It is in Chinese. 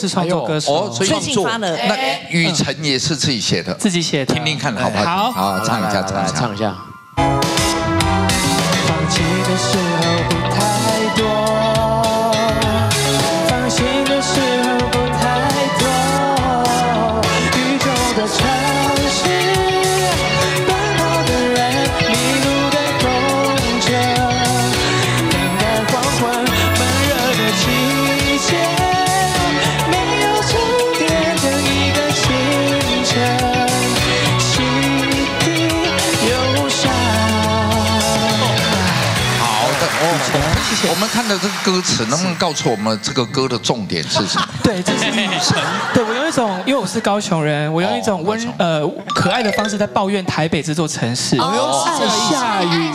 是创作歌手，哦，所以最近发了。那雨辰也是自己写的，自己写的，听听看好不好？好，好，唱一下，唱一下，唱一下。哦，谢谢我们看的这个歌词，能不能告诉我们这个歌的重点是什么？对，这是女神。对我用一种，因为我是高雄人，我用一种温哦呃可爱的方式在抱怨台北这座城市。哦爱下雨。